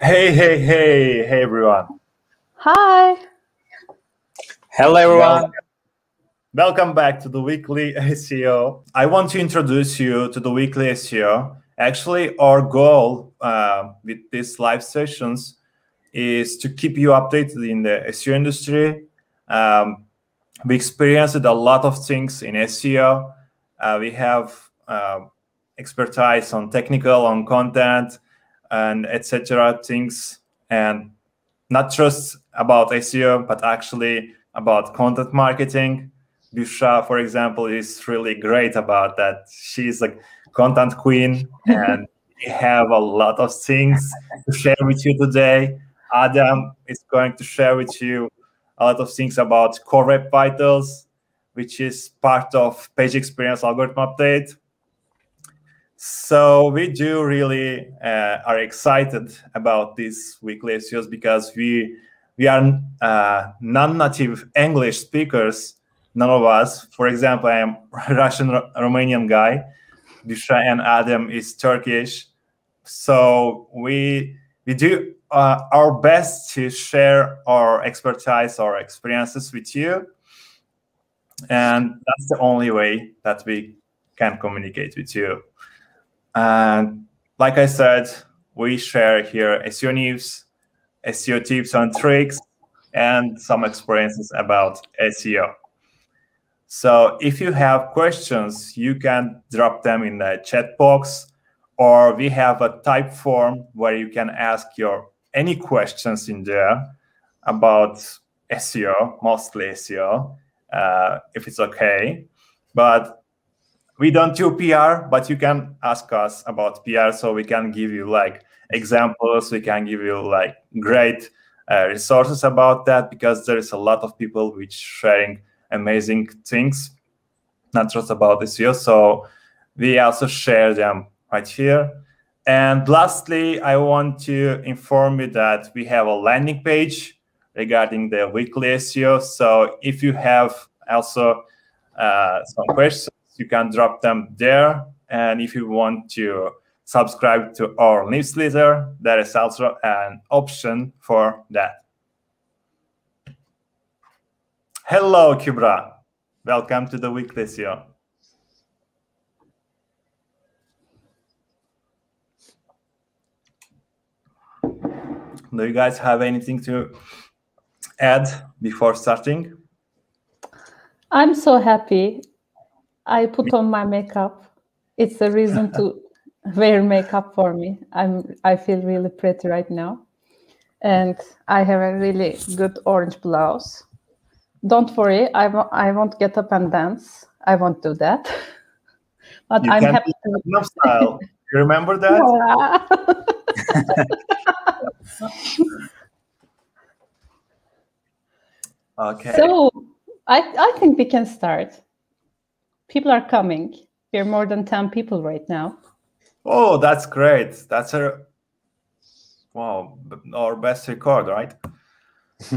Hey, hey, hey, hey, everyone. Hi. Hello, everyone. Welcome, welcome back to the weekly SEO. I want to introduce you to the weekly SEO. Actually, our goal uh, with these live sessions is to keep you updated in the SEO industry. Um, we experienced a lot of things in SEO. Uh, we have uh, expertise on technical, on content, and etc. things, and not just about SEO, but actually about content marketing. Busra, for example, is really great about that. She's a content queen, and we have a lot of things to share with you today. Adem is going to share with you a lot of things about Core Web Vitals, which is part of page experience algorithm update. So we do really uh, are excited about these weekly SEOs because we we are uh, non-native English speakers. None of us. For example, I am Russian Romanian guy. Busra and Adem is Turkish. So we we do uh, our best to share our expertise, our experiences with you, and that's the only way that we can communicate with you. And like I said, we share here SEO news, SEO tips and tricks, and some experiences about SEO. So if you have questions, you can drop them in the chat box, or we have a type form where you can ask your any questions in there about SEO, mostly SEO, uh, if it's okay. But we don't do PR, but you can ask us about PR so we can give you like examples. We can give you like great uh, resources about that because there is a lot of people which sharing amazing things, not just about SEO. So we also share them right here. And lastly, I want to inform you that we have a landing page regarding the weekly SEO. So if you have also uh, some questions, you can drop them there. And if you want to subscribe to our newsletter, there is also an option for that. Hello, Kubra. Welcome to the weekly SEO. Do you guys have anything to add before starting? I'm so happy I put on my makeup. It's a reason to wear makeup for me. I'm I feel really pretty right now. And I have a really good orange blouse. Don't worry, I, w- I won't get up and dance. I won't do that. but you I'm happy. No style. You remember that? okay. So I, I think we can start people are coming. We're more than 10 people right now. Oh, that's great. That's a wow, our best record, right?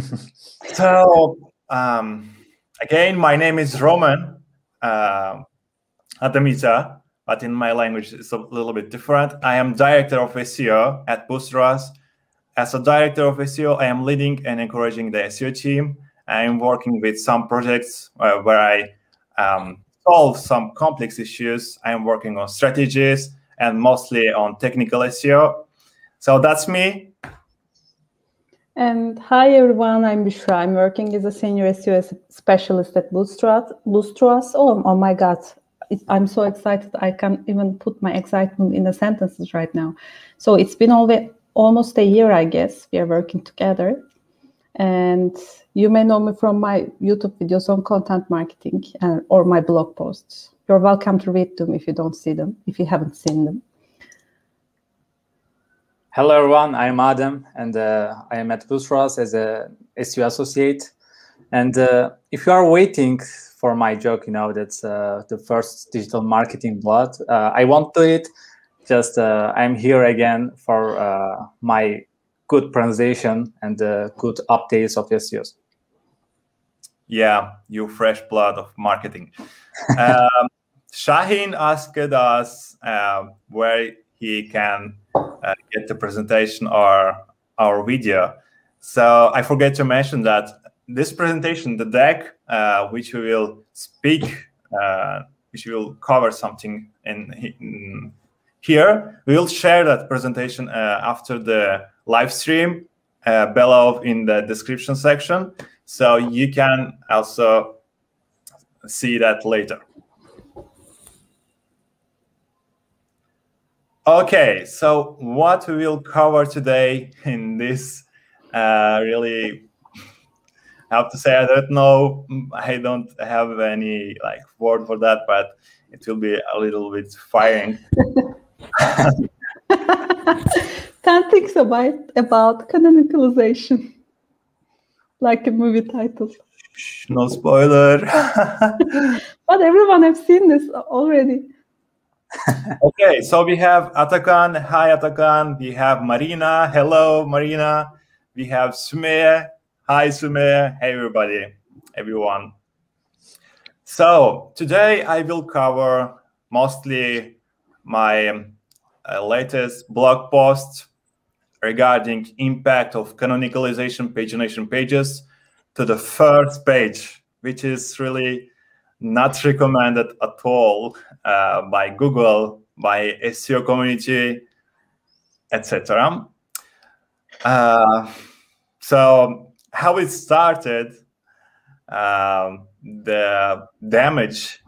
so um, again, my name is Roman uh, Adamita, but in my language it's a little bit different. I am director of SEO at BoostRoas. As a director of SEO, I am leading and encouraging the SEO team. I am working with some projects uh, where I um, solve some complex issues. I am working on strategies and mostly on technical SEO. So that's me. And hi everyone, I'm Busra. I'm working as a senior SEO specialist at BoostRoas. BoostRoas. Oh, oh my God, I'm so excited. I can't even put my excitement in the sentences right now. So it's been almost a year, I guess. We are working together. And you may know me from my YouTube videos on content marketing and, or my blog posts. You're welcome to read them if you don't see them, if you haven't seen them. Hello, everyone. I'm Adem, and uh, I am at BoostRoas as a SEO associate. And uh, if you are waiting for my joke, you know, that's uh, the first digital marketing blog, uh, I won't do it. Just uh, I'm here again for uh, my good pronunciation and uh, good updates of SEOs. Yeah, you fresh blood of marketing. um, Shaheen asked us uh, where he can uh, get the presentation or our video. So I forget to mention that this presentation, the deck, uh, which we will speak, uh, which will cover something in, in, here, we will share that presentation uh, after the live stream uh, below in the description section. So you can also see that later. Okay, so what we will cover today in this uh, really, I have to say, I don't know, I don't have any like word for that, but it will be a little bit firing. Ten things about about canonicalization, like a movie title. No spoiler. but everyone has seen this already. okay, so we have Atakan. Hi, Atakan. We have Marina. Hello, Marina. We have Sumaya. Hi, Sumaya. Hey, everybody, everyone. So today I will cover mostly my uh, latest blog post regarding impact of canonicalization pagination pages to the first page, which is really not recommended at all uh, by Google, by SEO community, etc. Uh, so how it started, um, the damage,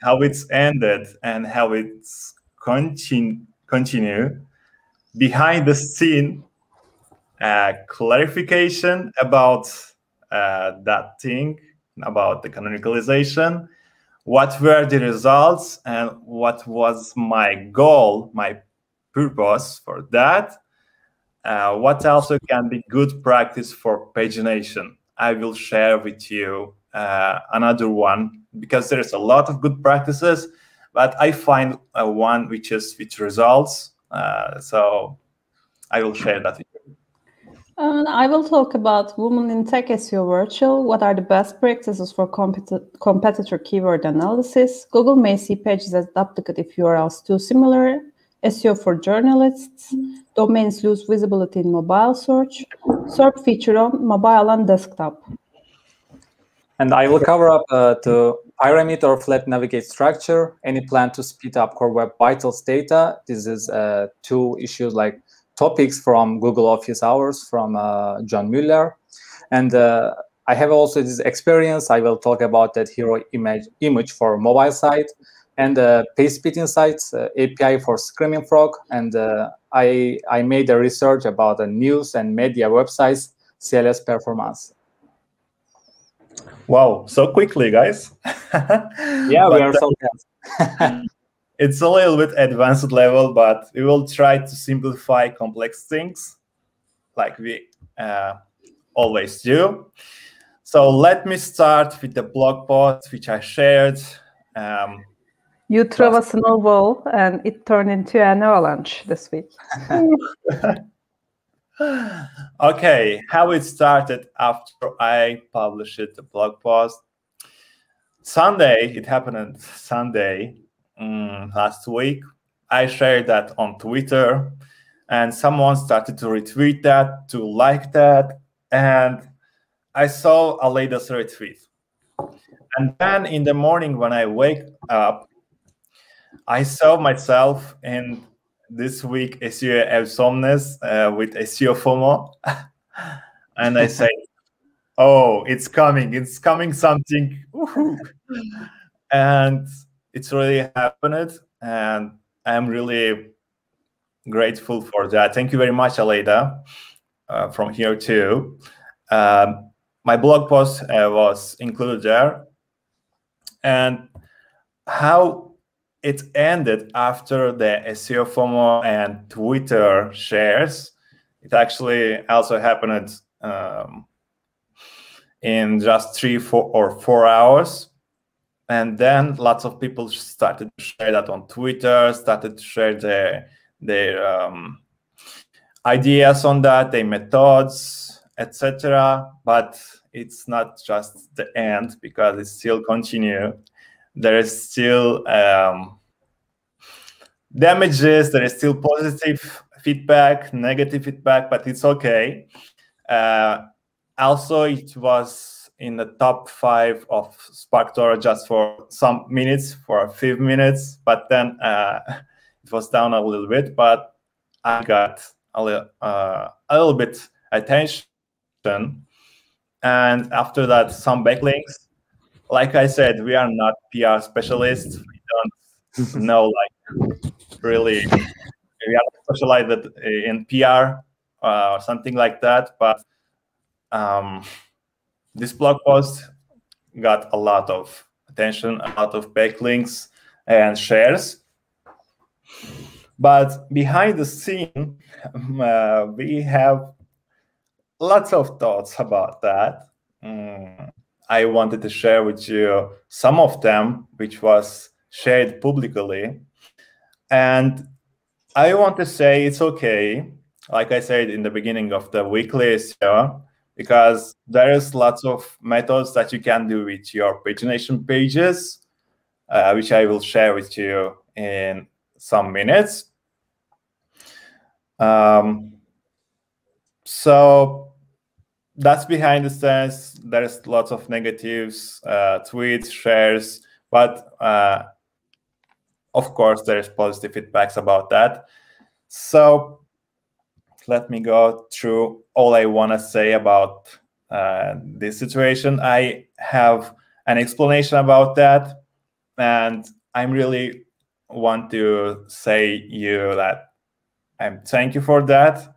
how it's ended, and how it's continue continue behind the scene uh, clarification about uh, that thing about the canonicalization, what were the results, and what was my goal, my purpose for that. Uh, what also can be good practice for pagination. I will share with you uh, another one because there's a lot of good practices, but I find uh, one which is with results. Uh, so I will share that with you. Uh, I will talk about Women in Tech SEO Virtual. What are the best practices for compet competitor keyword analysis? Google may see pages as duplicate if URLs too similar. SEO for journalists. Domains lose visibility in mobile search. SERP feature on mobile and desktop. And I will cover up uh, the pyramid or flat navigate structure, any plan to speed up Core Web Vitals data. This is uh, two issues like topics from Google Office Hours from uh, John Mueller. And uh, I have also this experience. I will talk about that hero image, image for mobile site and uh, PageSpeed Insights uh, API for Screaming Frog. And uh, I, I made a research about the news and media websites CLS performance. Wow, so quickly, guys. yeah, we are so fast. it's a little bit advanced level, but we will try to simplify complex things like we uh, always do. So let me start with the blog post which I shared. Um, you threw a snowball and it turned into an avalanche this week. okay, how it started after I published the blog post. Sunday, it happened on Sunday um, last week. I shared that on Twitter, and someone started to retweet that, to like that, and I saw a latest retweet. And then in the morning when I wake up, I saw myself in this week SEO Awesomeness uh, with SEO FOMO. and I say, oh, it's coming, it's coming something. and it's really happened. And I'm really grateful for that. Thank you very much, Aleyda, uh, from here too. Um, my blog post uh, was included there. And how it ended after the SEO FOMO and Twitter shares. It actually also happened um, in just three, four, or four hours. And then lots of people started to share that on Twitter, started to share their their um, ideas on that, their methods, etc. But it's not just the end because it still continue there is still um, damages, there is still positive feedback, negative feedback, but it's okay. Uh, also, it was in the top five of SparkToro just for some minutes, for a few minutes, but then uh, it was down a little bit. But I got a little, uh, a little bit attention, and after that, some backlinks. Like I said, we are not PR specialists. We don't know like really we are specialized in PR uh, or something like that. But um, this blog post got a lot of attention, a lot of backlinks and shares. But behind the scene, uh, we have lots of thoughts about that. Mm, I wanted to share with you some of them, which was shared publicly. And I want to say it's okay, like I said in the beginning of the weekly SEO, because there is lots of methods that you can do with your pagination pages, uh, which I will share with you in some minutes. Um, so that's behind the scenes. There's lots of negatives, uh, tweets, shares, but uh, of course, there's positive feedbacks about that. So let me go through all I want to say about uh, this situation. I have an explanation about that, and I'm really want to say you that I'm thank you for that.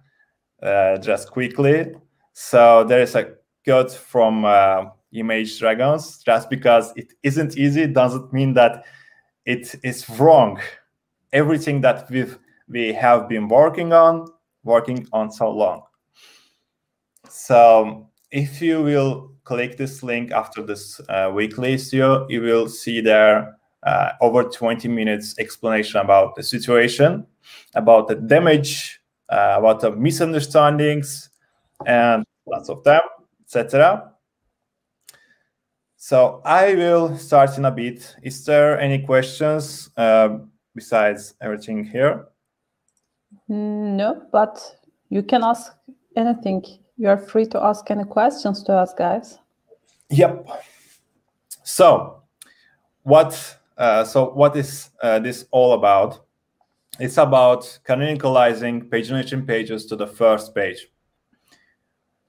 Uh, just quickly, so there is a quote from uh, Imagine Dragons. Just because it isn't easy doesn't mean that it is wrong. Everything that we've we have been working on, working on so long. So if you will click this link after this uh, weekly SEO, you will see there uh, over 20 minutes explanation about the situation, about the damage, uh, about the misunderstandings, and lots of them, etc. So I will start in a bit. Is there any questions uh, besides everything here? No, but you can ask anything. You are free to ask any questions to us, guys. Yep. So, what? Uh, so, what is uh, this all about? It's about canonicalizing page pagination pages to the first page.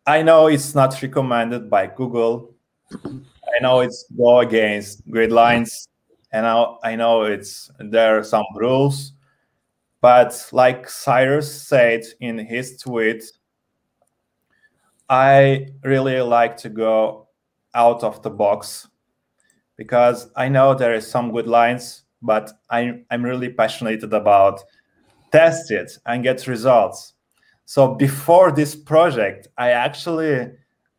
I know it's not recommended by Google. I know it's go against guidelines, and I, I know it's there are some rules but like Cyrus said in his tweet, I really like to go out of the box because I know there is some good lines, but I, I'm really passionate about test it and get results. So before this project, I actually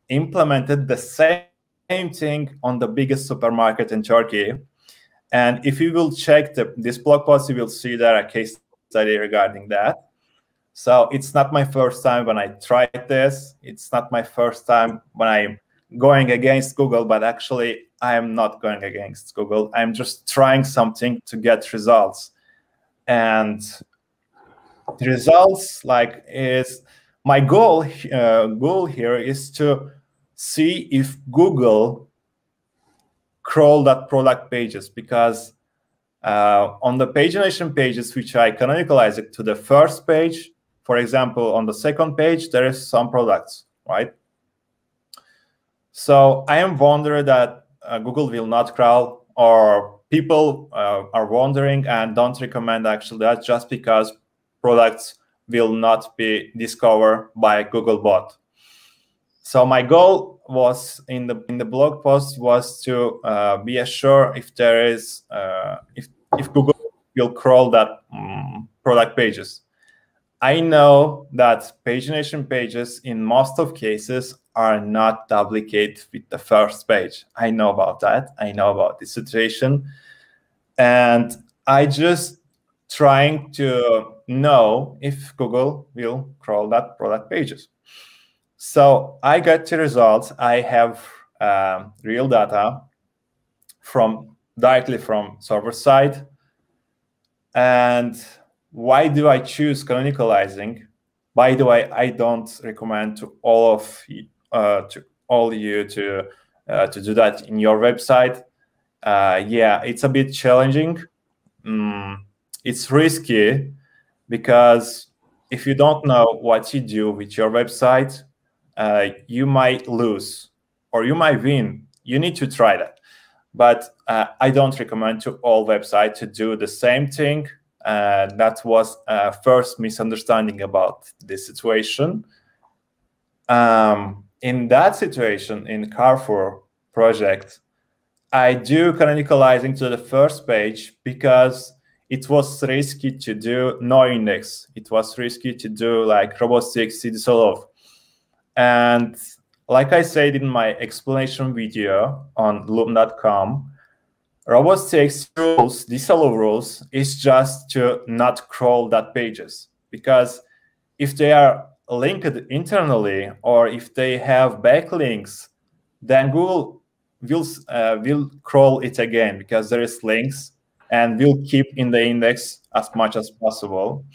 implemented the same thing on the biggest supermarket in Turkey. And if you will check the, this blog post, you will see there a case study regarding that. So it's not my first time when I tried this. It's not my first time when I'm going against Google, but actually I am not going against Google. I'm just trying something to get results. And the results like is my goal uh, goal here is to see if Google crawl that product pages because uh, on the pagination pages, which I canonicalize it to the first page, for example, on the second page, there is some products, right? So I am wondering that uh, Google will not crawl or people uh, are wondering and don't recommend actually that just because products will not be discovered by Googlebot. So my goal was in the in the blog post was to uh, be sure if there is uh, if if Google will crawl that um, product pages. I know that pagination pages in most of cases are not duplicate with the first page. I know about that. I know about this situation. And I just trying to know if Google will crawl that product pages. So I got the results. I have uh, real data from directly from server side. And why do I choose canonicalizing? By the way, I don't recommend to all of uh, to all you to uh, to do that in your website. Uh, yeah, it's a bit challenging. Mm, it's risky because if you don't know what you do with your website, uh, you might lose or you might win. You need to try that. But uh, I don't recommend to all websites to do the same thing. Uh, that was first misunderstanding about this situation. Um, in that situation, in Carrefour project, I do canonicalizing to the first page because it was risky to do no index. It was risky to do like robots.txt disallow. And like I said in my explanation video on loom.com, robots.txt rules, disallow rules, is just to not crawl that pages. Because if they are linked internally or if they have backlinks, then Google will uh, will crawl it again because there is links and we'll keep in the index as much as possible.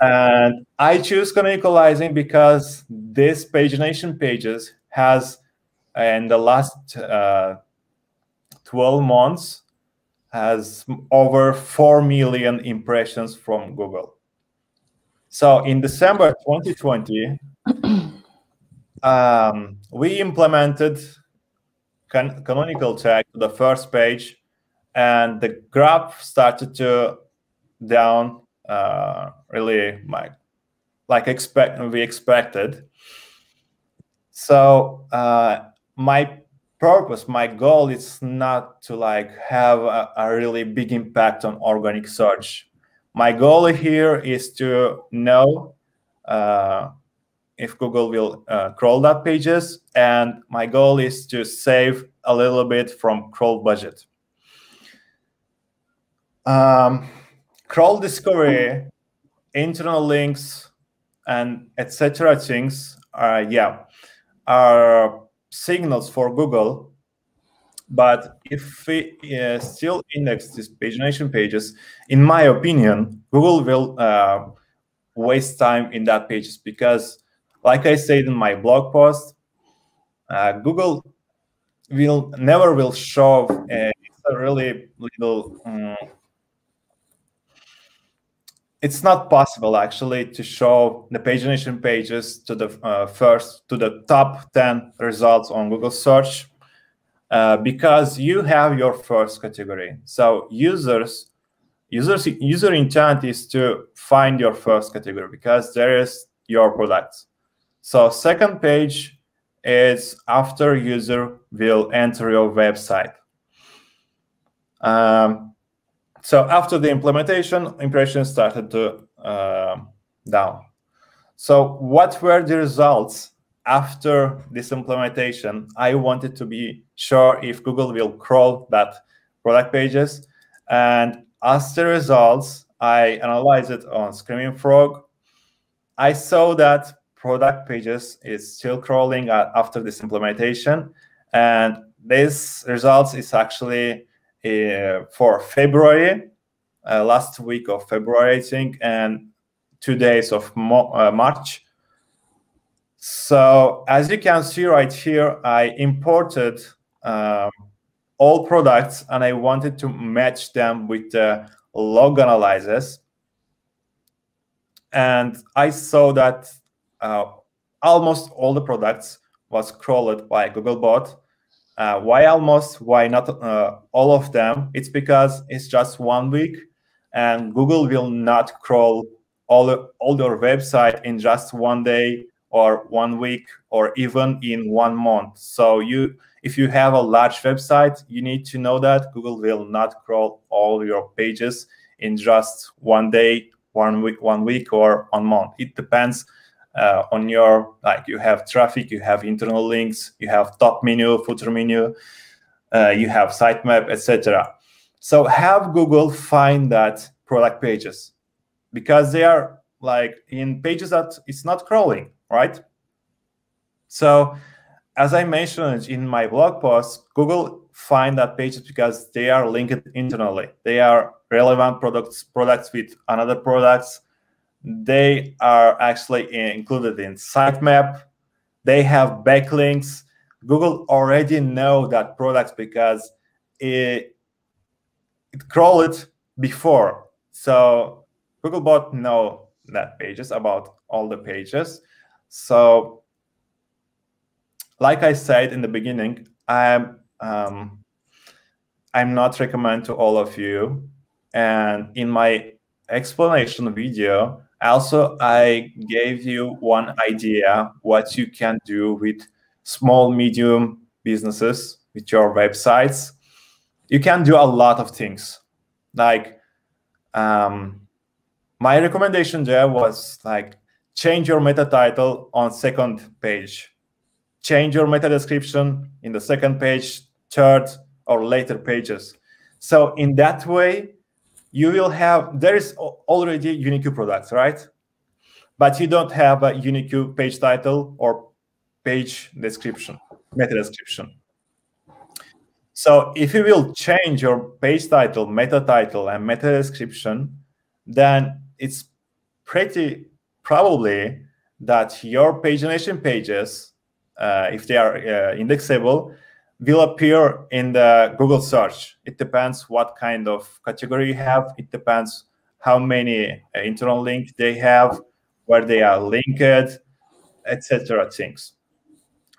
And I choose canonicalizing because this pagination pages has in the last uh, 12 months has over 4 million impressions from Google. So in December 2020, um, we implemented can canonical tag to the first page, and the graph started to down uh, really like like expect we expected. So uh, my purpose, my goal is not to like have a, a really big impact on organic search my goal here is to know uh, if Google will uh, crawl that pages, and my goal is to save a little bit from crawl budget. Um, crawl discovery, internal links, and etc. things are yeah are signals for Google but if we uh, still index these pagination pages, in my opinion, Google will uh, waste time in that pages because, like I said in my blog post, uh, Google will never will show a, a really little. Um, it's not possible actually to show the pagination pages to the uh, first to the top 10 results on Google search uh, because you have your first category. So users, users, user intent is to find your first category because there is your product. So second page is after user will enter your website. Um, so after the implementation, impressions started to uh, down. So what were the results after this implementation, I wanted to be sure if Google will crawl that product pages. And as the results, I analyzed it on Screaming Frog. I saw that product pages is still crawling after this implementation. And this results is actually uh, for February, uh, last week of February, I think, and two days of uh, March. So as you can see right here, I imported um, all products and I wanted to match them with the log analyzers. And I saw that uh, almost all the products was crawled by Googlebot. Uh, why almost? Why not uh, all of them? It's because it's just one week, and Google will not crawl all all your website in just one day or one week or even in one month. So you if you have a large website, you need to know that Google will not crawl all your pages in just one day, one week, one week or one month. It depends uh, on your like you have traffic, you have internal links, you have top menu, footer menu, uh, you have sitemap, etc. So have Google find that product pages because they are like in pages that it's not crawling right? So as I mentioned in my blog post, Google find that pages because they are linked internally. They are relevant products products with another products. They are actually included in sitemap. They have backlinks. Google already know that products because it it crawled before. So Googlebot know that pages about all the pages. So like I said in the beginning, I'm um, I'm not recommend to all of you. And in my explanation video, also I gave you one idea what you can do with small, medium businesses with your websites. You can do a lot of things. Like um, my recommendation there was like change your meta title on second page change your meta description in the second page, third, or later pages. So in that way, you will have there is already unique products, right? But you don't have a unique page title or page description, meta description. So if you will change your page title, meta title, and meta description, then it's pretty probably that your pagination pages uh, if they are uh, indexable, will appear in the Google search. It depends what kind of category you have. It depends how many uh, internal links they have, where they are linked, etc. Things.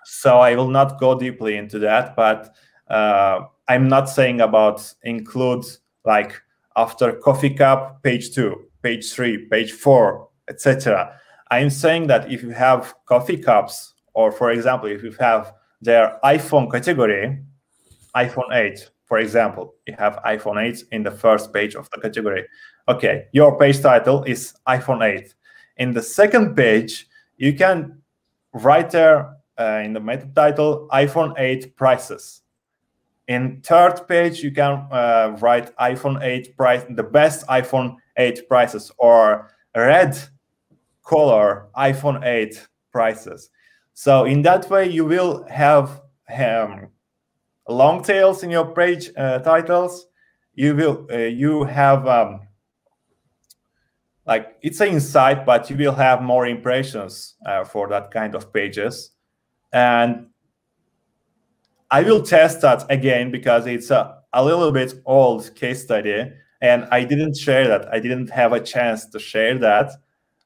So I will not go deeply into that, but uh, I'm not saying about include like after coffee cup, page two, page three, page four, etc. I'm saying that if you have coffee cups or for example, if you have their iPhone category, iPhone 8, for example, you have iPhone 8 in the first page of the category. Okay, your page title is iPhone 8. In the second page, you can write there uh, in the meta title iPhone 8 prices. In third page, you can uh, write iPhone 8 price, the best iPhone 8 prices, or red color iPhone 8 prices. So in that way, you will have um, long tails in your page uh, titles. You will uh, you have um, like it's an insight, but you will have more impressions uh, for that kind of pages. And I will test that again because it's a, a little bit old case study, and I didn't share that. I didn't have a chance to share that.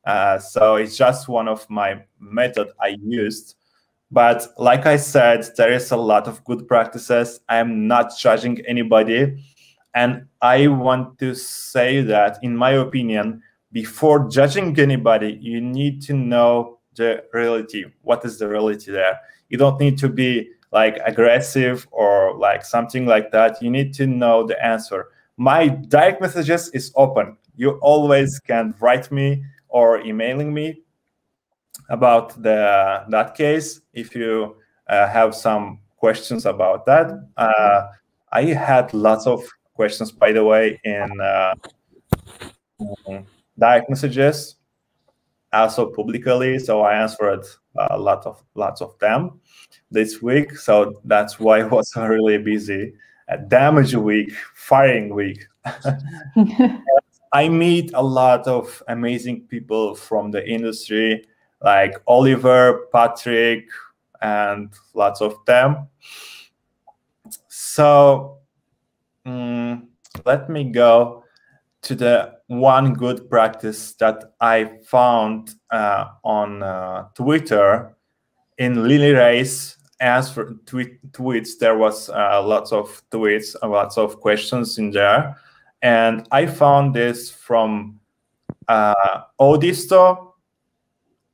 Uh, so it's just one of my method I used. But like I said, there is a lot of good practices. I'm not judging anybody. And I want to say that, in my opinion, before judging anybody, you need to know the reality. What is the reality there? You don't need to be like aggressive or like something like that. You need to know the answer. My direct messages is open. You always can write me or emailing me about the that case. If you uh, have some questions about that, uh, I had lots of questions, by the way, in uh, direct messages, also publicly. So I answered a lot of lots of them this week. So that's why I was really busy. A damage week, firing week. I meet a lot of amazing people from the industry, like Oliver, Patrick, and lots of them. So um, let me go to the one good practice that I found uh, on uh, Twitter in Lily Ray's answer tweet, tweets. There was uh, lots of tweets, lots of questions in there and I found this from uh, Audisto,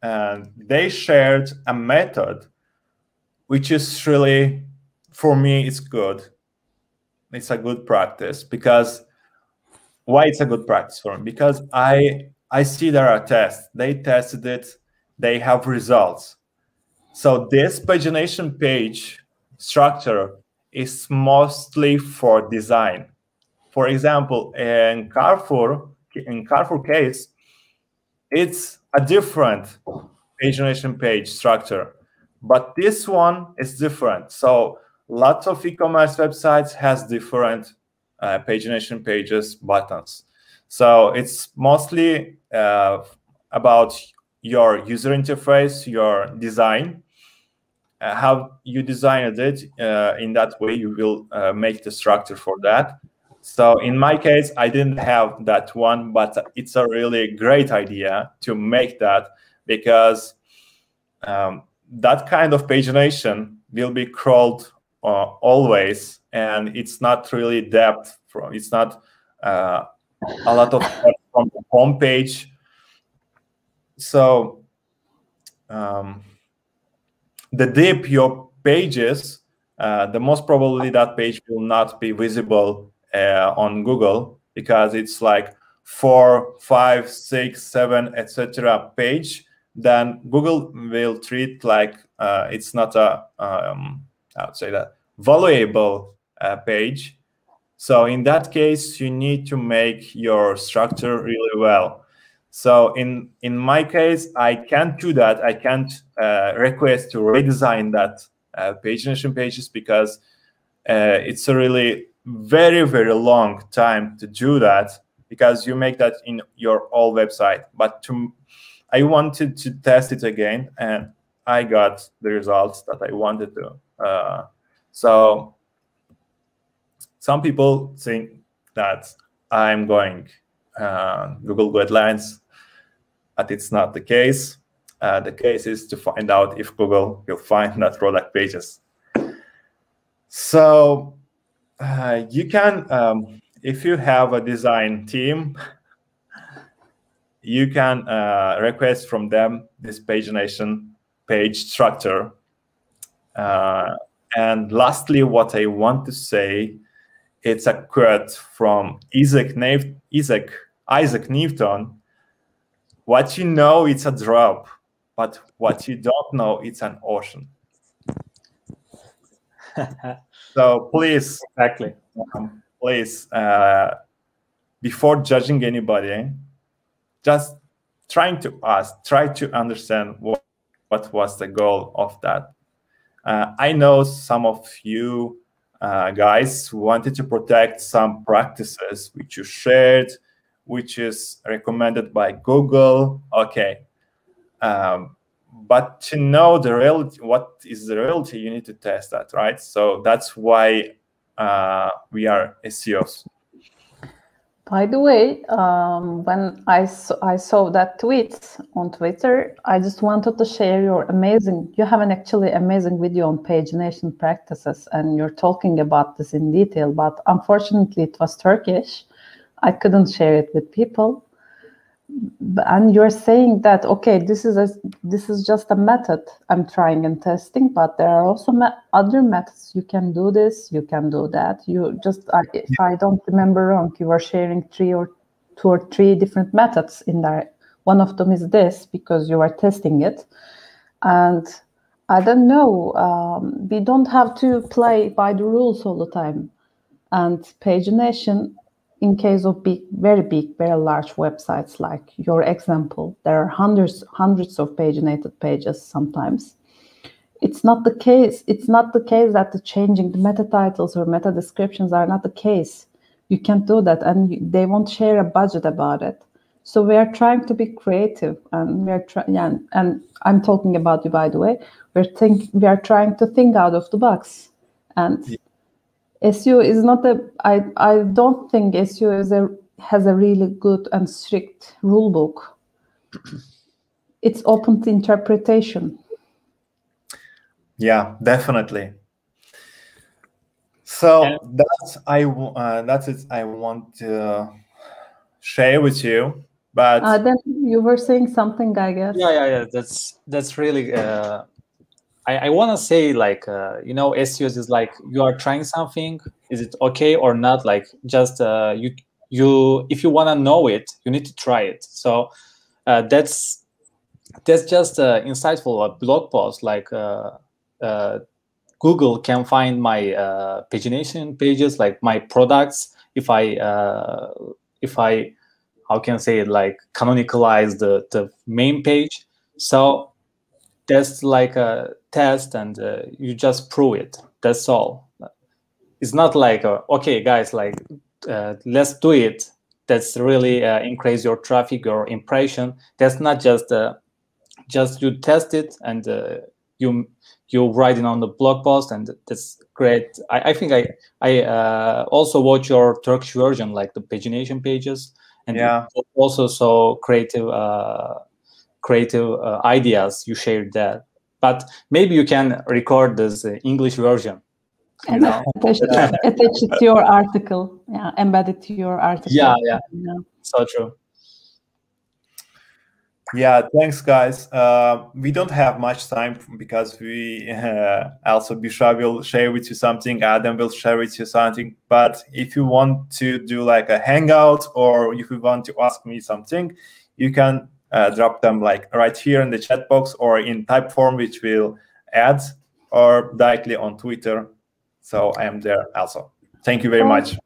and they shared a method which is really, for me, it's good. It's a good practice because why it's a good practice for me? Because I I see there are tests. They tested it. They have results. So this pagination page structure is mostly for design for example, in Carrefour, in Carrefour case, it's a different pagination page structure. but this one is different. So lots of e-commerce websites has different uh, pagination pages buttons. So it's mostly uh, about your user interface, your design, uh, how you designed it. Uh, in that way, you will uh, make the structure for that. So in my case, I didn't have that one, but it's a really great idea to make that because um, that kind of pagination will be crawled uh, always, and it's not really depth from. It's not uh, a lot of from the home page. So um, the deep your pages, uh, the most probably that page will not be visible uh, on Google because it's like four, five, six, seven, etc. page. Then Google will treat like uh, it's not a um, I would say that valuable uh, page. So in that case, you need to make your structure really well. So in in my case, I can't do that. I can't uh, request to redesign that uh, pagination pages because uh, it's a really very very long time to do that because you make that in your old website. But to I wanted to test it again, and I got the results that I wanted to. Uh, so some people think that I'm going uh, Google guidelines, but it's not the case. Uh, the case is to find out if Google will find that product pages. So uh, you can, um, if you have a design team, you can uh, request from them this pagination page structure. Uh, and lastly, what I want to say it's a quote from Isaac, Isaac, Isaac Newton. What you know, it's a drop, but what you don't know, it's an ocean. so please, exactly. Um, please, uh, before judging anybody, just trying to ask, try to understand what, what was the goal of that. Uh, I know some of you uh, guys wanted to protect some practices which you shared, which is recommended by Google. Okay. Um, but to know the reality, what is the reality, you need to test that, right? So that's why uh, we are SEOs. By the way, um, when I, I saw that tweet on Twitter, I just wanted to share your amazing, you have an actually amazing video on pagination practices and you're talking about this in detail, but unfortunately it was Turkish. I couldn't share it with people and you're saying that okay this is a this is just a method i'm trying and testing but there are also me other methods. You can do this you can do that. You just I, if i don't remember wrong you were sharing three or two or three different methods in there. One of them is this because you are testing it. And i don't know um, we don't have to play by the rules all the time. And pagination in case of big, very big, very large websites like your example, there are hundreds, hundreds of paginated pages sometimes. It's not the case. It's not the case that the changing the meta titles or meta descriptions are not the case. You can't do that, and they won't share a budget about it. So we are trying to be creative, and we are trying. Yeah, and I'm talking about you, by the way. We're think we are trying to think out of the box, and yeah SEO is not a. I I don't think SEO is a has a really good and strict rule book. it's open to interpretation. Yeah, definitely. So that's I uh, that's it. I want to share with you. But uh, then you were saying something, I guess. Yeah, yeah, yeah. That's that's really uh, I, I want to say like uh, you know SEOs is like you are trying something is it okay or not? Like just uh, you you if you want to know it you need to try it. So uh, that's that's just uh, insightful a blog post like uh, uh, Google can find my uh, pagination pages like my products. If I if I how can I say it like canonicalize the the main page. So that's like a test and uh, you just prove it. That's all. It's not like uh, okay guys like uh, let's do it. That's really uh, increase your traffic or impression. That's not just uh, just you test it and uh, you you write it on the blog post and that's great. I, I think i i uh, also watch your turkish version like the pagination pages. And Yeah. also so creative uh, creative uh, ideas. You shared that but maybe you can record this uh, english version And know attach, attach it to your article. Yeah, embed it to your article. Yeah, yeah. Yeah. so true Yeah, thanks, guys. Uh, we don't have much time because we uh, also Busra will share with you something, Adem will share with you something. But if you want to do like a hangout or if you want to ask me something, you can uh, drop them like right here in the chat box or in Typeform, which we'll add, or directly on Twitter. So I am there also. Thank you very much.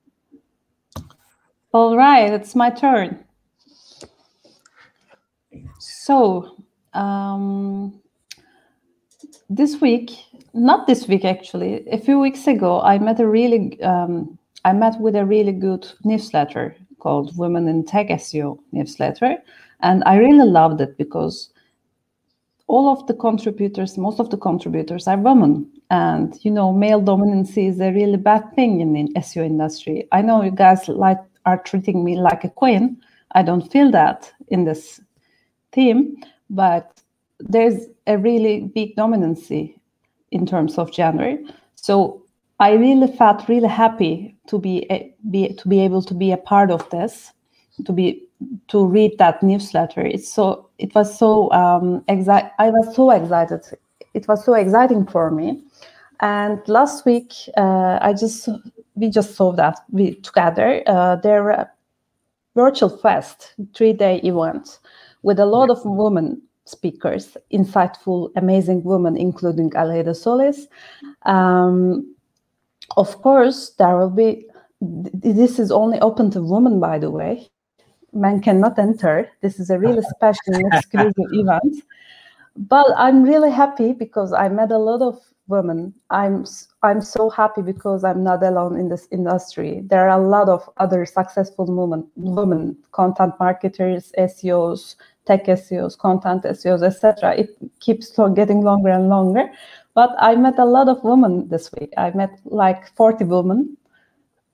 All right, it's my turn. So, um, this week, not this week actually, a few weeks ago, I met a really, um, I met with a really good newsletter called Women in Tech SEO newsletter, and I really loved it because all of the contributors, most of the contributors are women, and you know, male dominancy is a really bad thing in the SEO industry. I know you guys like are treating me like a queen. I don't feel that in this theme, but there's a really big dominancy in terms of gender. So I really felt really happy to be, a, be to be able to be a part of this, to be to read that newsletter. It's so it was so um, I was so excited. It was so exciting for me. And last week, uh, I just we just saw that we together. Uh, there were virtual fest, three day event with a lot of women speakers, insightful, amazing women, including Aleyda Solis. Um, of course, there will be. This is only open to women, by the way. Men cannot enter. This is a really special and exclusive event. But I'm really happy because I met a lot of women. I'm I'm so happy because I'm not alone in this industry. There are a lot of other successful women, women content marketers, SEOs, tech SEOs, content SEOs, etc. It keeps getting longer and longer. But I met a lot of women this week. I met like 40 women.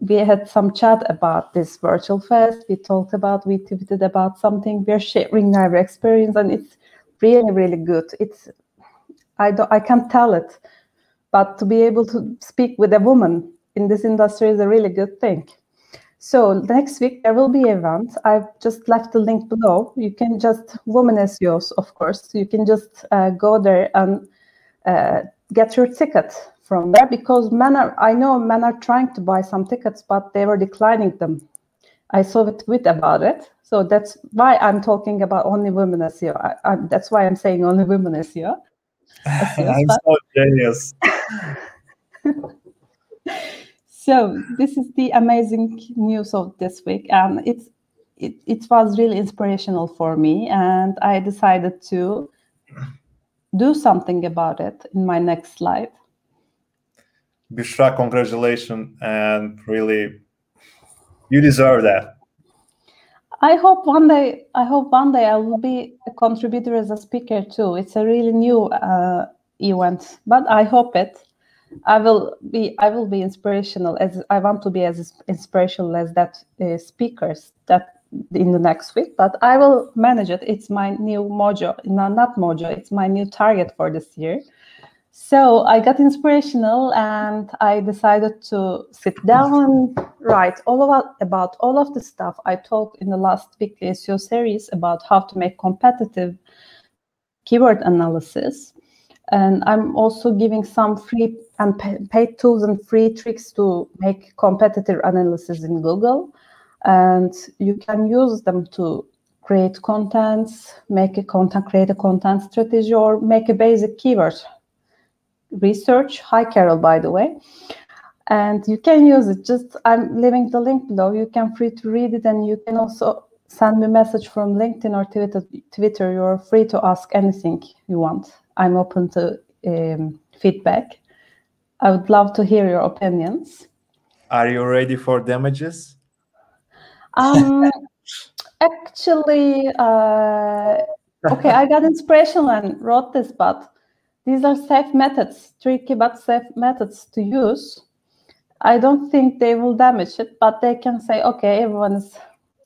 We had some chat about this virtual fest. We talked about, we tweeted about something. We're sharing our experience, and it's really, really good. It's I don't I can't tell it, but to be able to speak with a woman in this industry is a really good thing. So next week there will be an event. I've just left the link below. You can just women SEOs, of course. You can just uh, go there and uh, get your ticket from there because men are. I know men are trying to buy some tickets, but they were declining them. I saw a tweet about it. So that's why I'm talking about only women. I, I, that's why I'm saying only women SEO. I'm so genius. So this is the amazing news of this week, and it's it, it was really inspirational for me, and I decided to do something about it in my next slide. Busra, congratulations, and really, you deserve that. I hope one day. I hope one day I will be a contributor as a speaker too. It's a really new uh, event, but I hope it. I will be. I will be inspirational as I want to be as inspirational as that uh, speakers that in the next week. But I will manage it. It's my new mojo. No, not mojo. It's my new target for this year. So I got inspirational and I decided to sit down and write all about, about all of the stuff I talked in the last weekly SEO series about how to make competitive keyword analysis. And I'm also giving some free and paid tools and free tricks to make competitive analysis in Google. And you can use them to create contents, make a content, create a content strategy, or make a basic keyword research. Hi, Carol, by the way. And you can use it. Just I'm leaving the link below. You can free to read it, and you can also send me a message from LinkedIn or Twitter. Twitter, you're free to ask anything you want. I'm open to um, feedback. I would love to hear your opinions. Are you ready for damages? Um, actually, uh, okay, I got inspiration and wrote this, but these are safe methods, tricky but safe methods to use. I don't think they will damage it, but they can say, okay, everyone's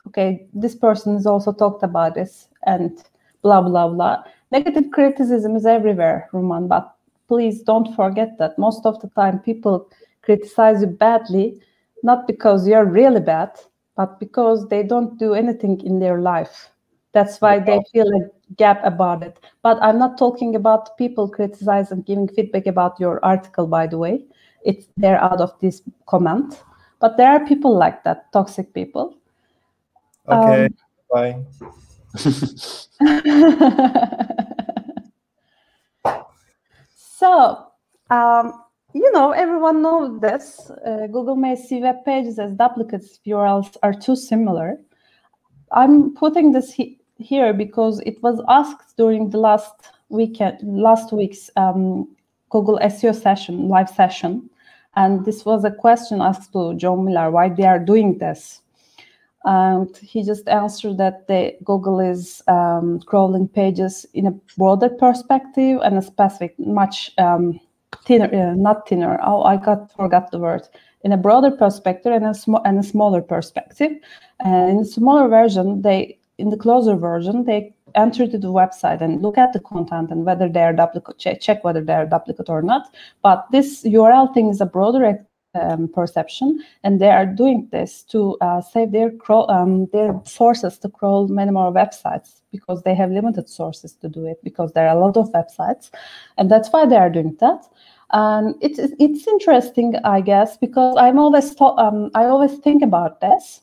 okay. This person has also talked about this, and blah blah blah. Negative criticism is everywhere, Roman. But please don't forget that most of the time people criticize you badly, not because you're really bad, but because they don't do anything in their life. That's why they feel a gap about it. But I'm not talking about people criticizing, and giving feedback about your article, by the way. It's they're out of this comment. But there are people like that, toxic people. Okay, um, bye. so, um, you know, everyone knows this. Uh, Google may see web pages as duplicates if URLs are too similar. I'm putting this he here because it was asked during the last weekend, last week's um, Google SEO session, live session, and this was a question asked to John Mueller why they are doing this. And he just answered that the Google is um, crawling pages in a broader perspective and a specific, much um, thinner, uh, not thinner. Oh, I got forgot the word. In a broader perspective and a, sm- and a smaller perspective. And in the smaller version, they in the closer version, they enter to the website and look at the content and whether they are duplicate, check, check whether they are duplicate or not. But this URL thing is a broader um, perception, and they are doing this to uh, save their crawl, um, their sources to crawl many more websites because they have limited sources to do it because there are a lot of websites, and that's why they are doing that. And it's it's interesting, I guess, because I'm always um, I always think about this.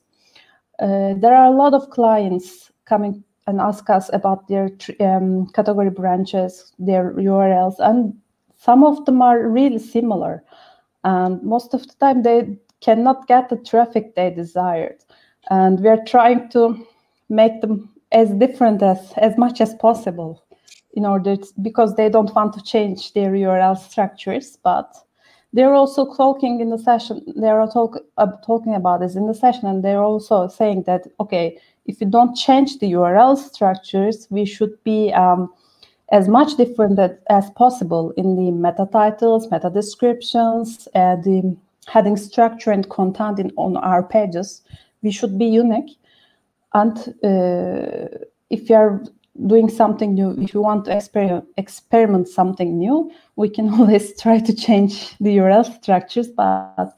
Uh, there are a lot of clients coming and ask us about their um, category branches, their URLs, and some of them are really similar. And most of the time, they cannot get the traffic they desired. And we're trying to make them as different as as much as possible in order to, because they don't want to change their URL structures, but they're also talking in the session they're talk, uh, talking about this in the session and they're also saying that okay if you don't change the url structures we should be um, as much different as possible in the meta titles meta descriptions uh, the heading structure and content in, on our pages. We should be unique. And uh, if you are doing something new, if you want to exper experiment something new, we can always try to change the URL structures. But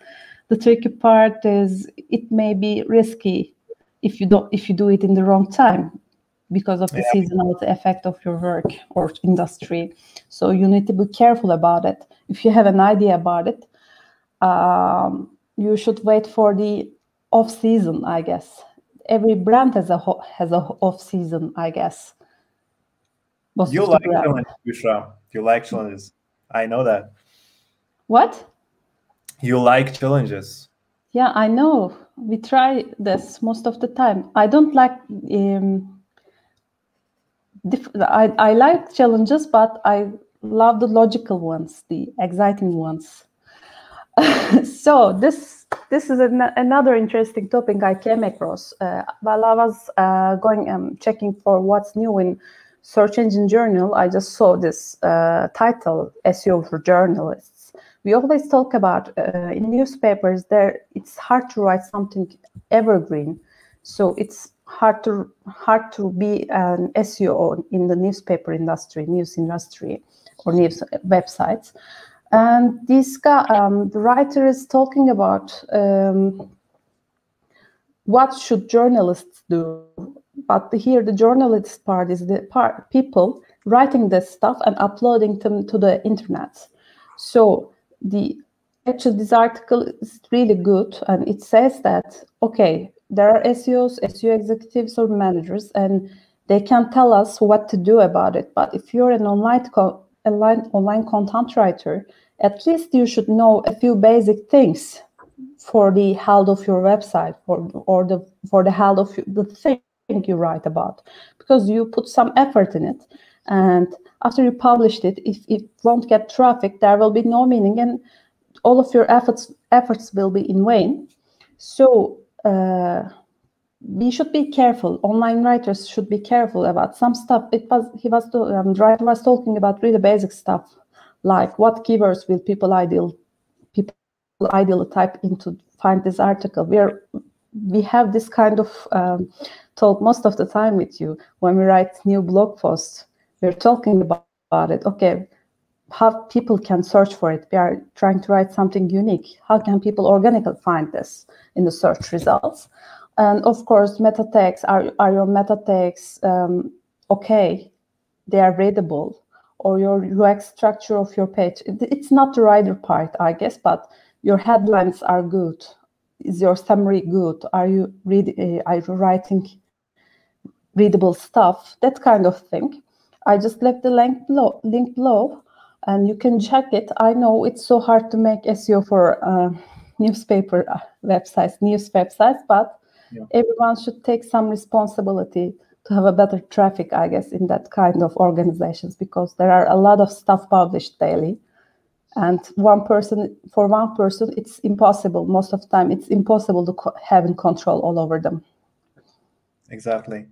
the tricky part is it may be risky if you don't if you do it in the wrong time because of the yeah. seasonality effect of your work or industry. So you need to be careful about it. If you have an idea about it, um, you should wait for the off season, I guess. Every brand has a has a off season, I guess you like challenges. You like challenges. I know that. What? You like challenges. Yeah, I know. We try this most of the time. I don't like. Um, I, I like challenges, but I love the logical ones, the exciting ones. so this this is an, another interesting topic I came across uh, while I was uh, going um, checking for what's new in search engine journal, I just saw this uh, title, SEO for journalists. We always talk about uh, in newspapers there it's hard to write something evergreen. So it's hard to hard to be an SEO in the newspaper industry, news industry, or news websites. And this guy, um, the writer is talking about um, what should journalists do but here the journalist part is the part people writing this stuff and uploading them to the internet. So the actually this article is really good and it says that okay there are seos seo executives or managers and they can tell us what to do about it. But if you're an online online, online content writer at least you should know a few basic things for the health of your website for or the for the health of the thing you write about because you put some effort in it And after you published it, if it won't get traffic, there will be no meaning, and all of your efforts efforts will be in vain. So uh, we should be careful. Online writers should be careful about some stuff. It was he was um, was talking about really basic stuff, like what keywords will people ideal people ideally type into find this article. We are we have this kind of um, talk most of the time with you when we write new blog posts. We're talking about, about it. Okay, how people can search for it. We are trying to write something unique. How can people organically find this in the search results? And of course, meta tags are, are your meta tags um, okay? They are readable, or your UX structure of your page. It's not the writer part, I guess, but your headlines are good. Is your summary good? Are you read? Uh, are you writing readable stuff? That kind of thing. I just left the link below. Link below and you can check it. I know it's so hard to make SEO for uh, newspaper uh, websites, news websites, but yeah. everyone should take some responsibility to have a better traffic, I guess, in that kind of organizations because there are a lot of stuff published daily. And one person, for one person, it's impossible. Most of the time, it's impossible to co- have control all over them. Exactly.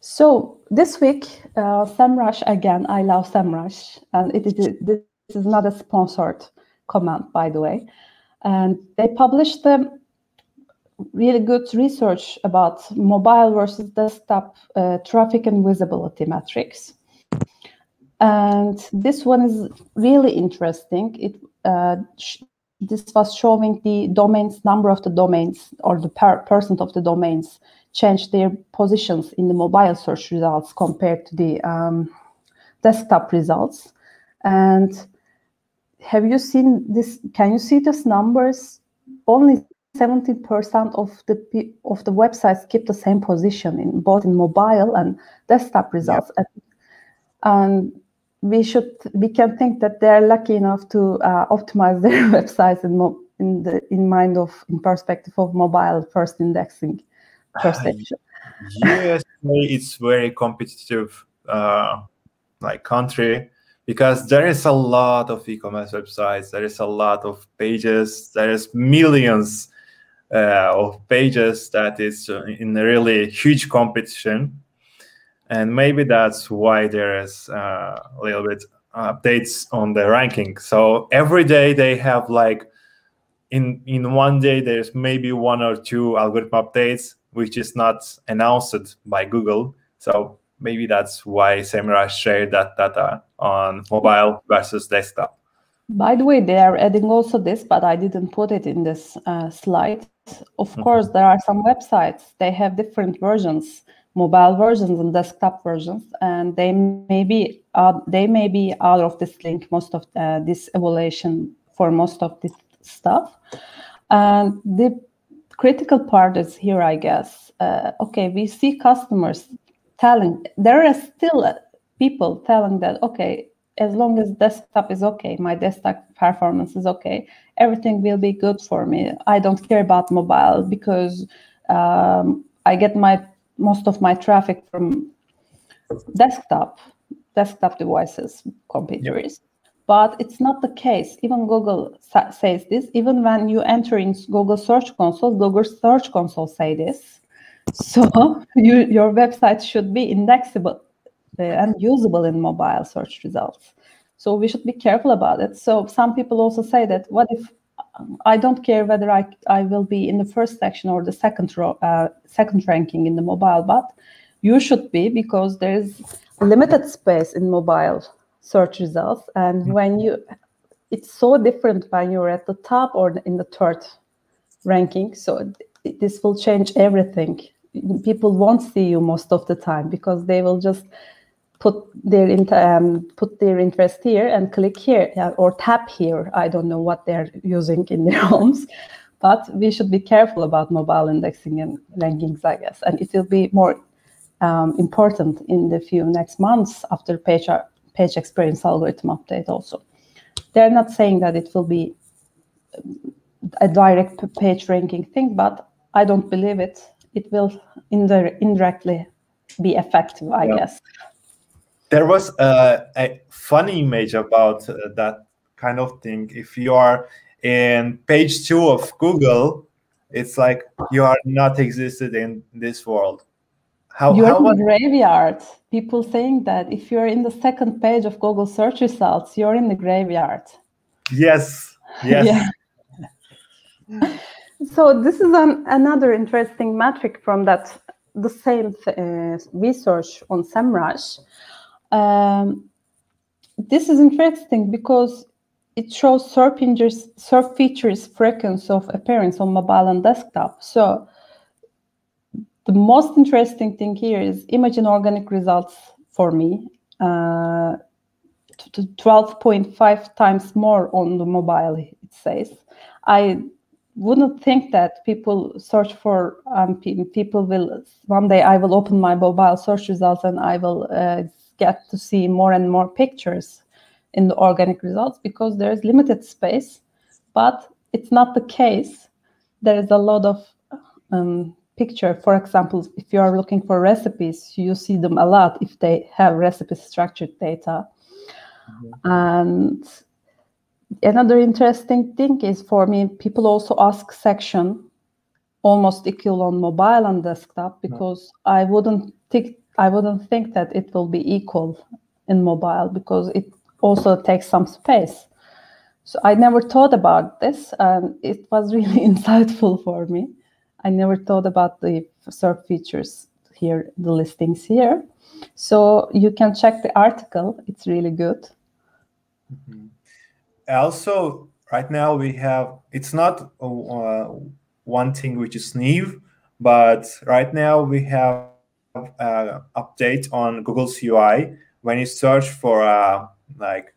So this week, uh, SEMrush again. I love SEMrush, and it is this is not a sponsored comment, by the way. And they published the really good research about mobile versus desktop uh, traffic and visibility metrics. And this one is really interesting. It uh, this was showing the domains number of the domains or the per percent of the domains change their positions in the mobile search results compared to the um, desktop results. And have you seen this? Can you see these numbers? Only 70% of the of the websites keep the same position in both in mobile and desktop results. And, and we should we can think that they're lucky enough to uh, optimize their websites in, in the in mind of in perspective of mobile first indexing perception. yes, it's very competitive, uh, like country because there is a lot of e-commerce websites. There is a lot of pages. There is millions uh, of pages that is in a really huge competition, and maybe that's why there is uh, a little bit updates on the ranking. So every day they have like in in one day there's maybe one or two algorithm updates which is not announced by Google. So maybe that's why SEMrush shared that data on mobile versus desktop. By the way, they are adding also this, but I didn't put it in this uh, slide. Of mm-hmm. course, there are some websites, they have different versions, mobile versions and desktop versions, and they may be, uh, they may be out of this link, most of uh, this evaluation for most of this stuff. And the critical part is here, I guess. Uh, okay, we see customers telling, there are still people telling that, okay, as long as desktop is okay, my desktop performance is okay, everything will be good for me. I don't care about mobile because um, I get my most of my traffic from desktop, desktop devices, computers. Yep but it's not the case. Even Google sa- says this. Even when you enter in Google Search Console, Google Search Console say this. So you, your website should be indexable uh, and usable in mobile search results. So we should be careful about it. So some people also say that what if I don't care whether I, I will be in the first section or the second row, uh, second ranking in the mobile, but you should be because there is limited space in mobile search results. And mm-hmm. when you, it's so different when you're at the top or in the third ranking. So this will change everything. People won't see you most of the time because they will just put their um, put their interest here and click here or tap here. I don't know what they're using in their homes, but we should be careful about mobile indexing and rankings, I guess. And it will be more um, important in the few next months after page page experience algorithm update also. They're not saying that it will be a direct page ranking thing, but I don't believe it. it will indi- indirectly be effective, I yeah. guess. There was uh, a funny image about uh, that kind of thing. If you are in page two of Google, it's like you are not existed in this world. How, you're how in the graveyard. People saying that if you're in the second page of Google search results, you're in the graveyard. Yes. Yes. yeah. so this is an, another interesting metric from that the same uh, research on SEMrush. Um, this is interesting because it shows SERP, features, SERP features frequency of appearance on mobile and desktop. So the most interesting thing here is image and organic results for me. Uh, 12.5 times more on the mobile, it says. I wouldn't think that people search for um, people will one day I will open my mobile search results and I will uh, get to see more and more pictures in the organic results because there is limited space but it's not the case there is a lot of um, picture for example if you are looking for recipes you see them a lot if they have recipe structured data mm-hmm. and another interesting thing is for me, people also ask section almost equal on mobile and desktop because no. I wouldn't think I wouldn't think that it will be equal in mobile because it also takes some space. So I never thought about this, and it was really insightful for me. I never thought about the SERP features here, the listings here. So you can check the article; it's really good. Mm-hmm also right now we have it's not uh, one thing which is new but right now we have uh, update on google's ui when you search for uh, like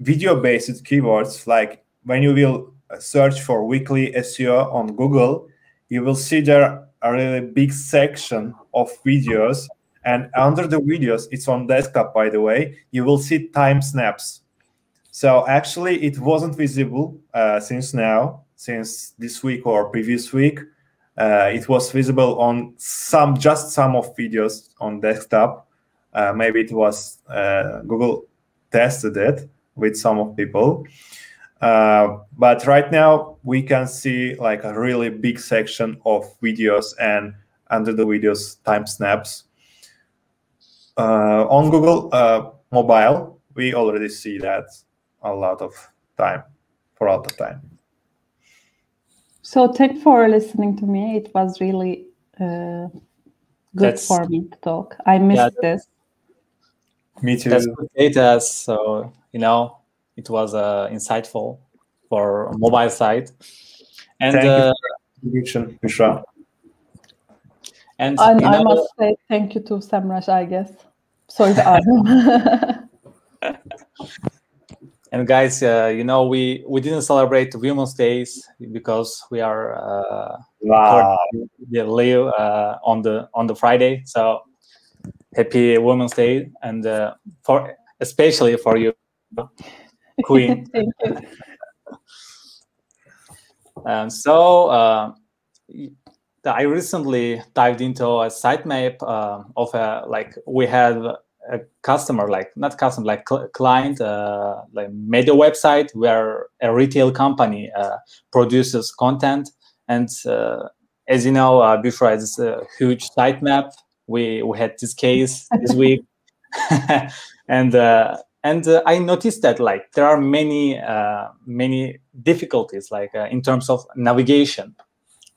video based keywords like when you will search for weekly seo on google you will see there a really big section of videos. And under the videos it's on desktop by the way you will see time snaps. So actually, it wasn't visible uh, since now, since this week or previous week. Uh, it was visible on some, just some of videos on desktop. Uh, maybe it was uh, Google tested it with some of people. Uh, but right now, we can see like a really big section of videos and under the videos time snaps. Uh, on Google mobile, we already see that a lot of time for all the time. So thank for listening to me. It was really uh, good that's, for me to talk. I missed yeah, this. Me too. That's good data. So you know, it was uh, insightful for mobile side. And thank uh, you for And, and I know, must say thank you to SEMrush, I guess. Sorry, Adem. And guys, uh, you know, we we didn't celebrate Women's Days because we are uh, wow. the live uh, on the on the Friday. So happy Women's Day, and uh, for especially for you, Queen. Thank you. And so uh, I recently dived into a sitemap uh, of a like we had a customer like not customer like cl- client uh, like made a website where a retail company uh, produces content. And uh, as you know uh, before it's a huge sitemap. We we had this case this week. And uh, and uh, i noticed that like there are many uh, many difficulties like in terms of navigation.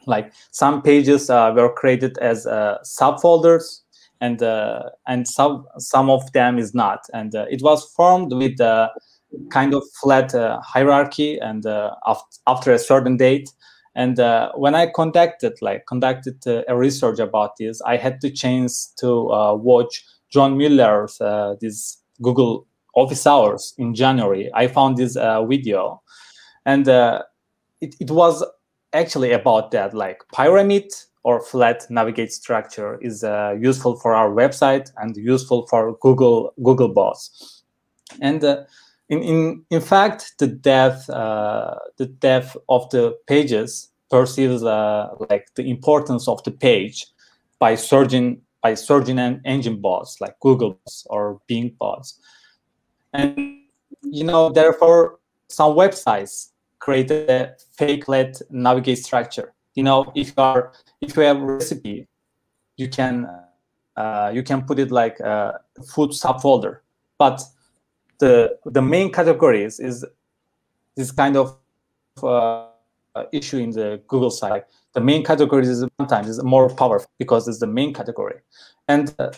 Like some pages were created as subfolders and uh, and some some of them is not. And uh, it was formed with a kind of flat uh, hierarchy, and uh, after after a certain date. And uh, when I contacted, like conducted uh, a research about this, I had to change to watch John Mueller's this Google office hours in January. I found this video, and it, it was actually about that like pyramid or flat navigate structure is uh, useful for our website and useful for Google Google bots. And uh, in, in in fact, the depth uh, the depth of the pages perceives uh, like the importance of the page by searching by searching and engine bots like Google or Bing bots. And you know, therefore, some websites create a fake-led navigate structure. You know, if you are if you have a recipe, you can uh, you can put it like a food subfolder, but the the main categories is this kind of uh, issue in the Google side the main categories is sometimes is more powerful because it's the main category. And uh,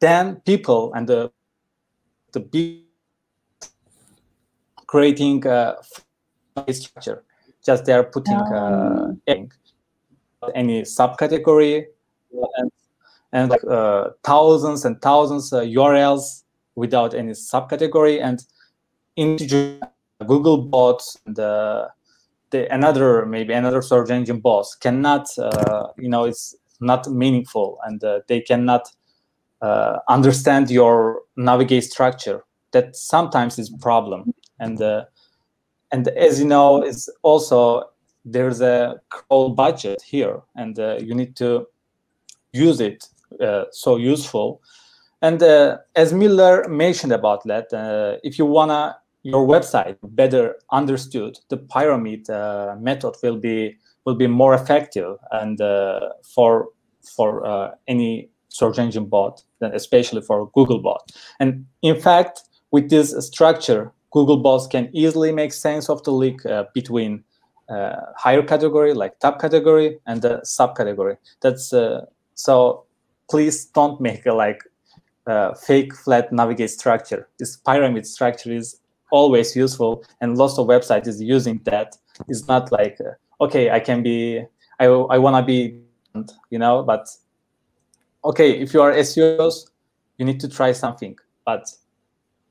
then people and the the big creating a structure. Just they are putting uh, oh. Any subcategory and, and like uh, thousands and thousands uh, urls without any subcategory and into google bots and uh, the another maybe another search engine bots cannot uh, you know it's not meaningful and uh, they cannot uh, understand your navigate structure. That sometimes is problem. And uh, and as you know it's also there's a crawl budget here and uh, you need to use it uh, so useful and as Mueller mentioned about that if you wanna your website better understood, the pyramid uh, method will be will be more effective and uh, for for uh, any search engine bot, than especially for Google bot. And in fact, with this structure, Google bots can easily make sense of the link uh, between uh, higher category, like top category, and the subcategory. That's uh, so. Please don't make a like uh, fake flat navigate structure. This pyramid structure is always useful and lots of websites is using that it's not like uh, okay i can be i, I want to be you know but okay if you are seos you need to try something but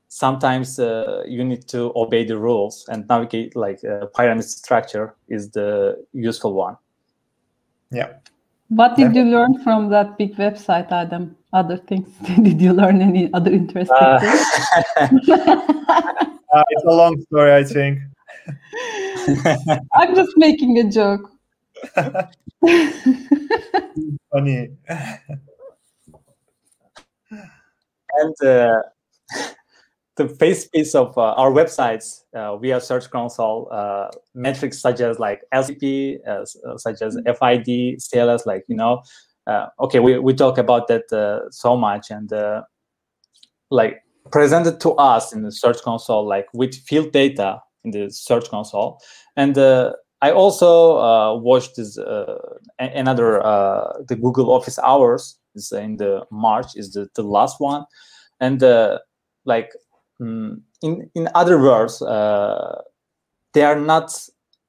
sometimes uh, you need to obey the rules and navigate like uh, pyramid structure is the useful one yeah what did you learn from that big website Adem other things did you learn any other interesting uh, things Uh, it's a long story, I think. I'm just making a joke. Funny. and uh, the face piece of uh, our websites uh, via Search Console uh, metrics such as like LCP, uh, such as FID, CLS, like you know, uh, okay, we, we talk about that uh, so much, and like presented to us in the Search Console, like with field data in the Search Console. And uh, I also uh, watched this uh, another uh, the Google Office Hours is in the March is the, the last one, and uh, like mm, in in other words, uh, they are not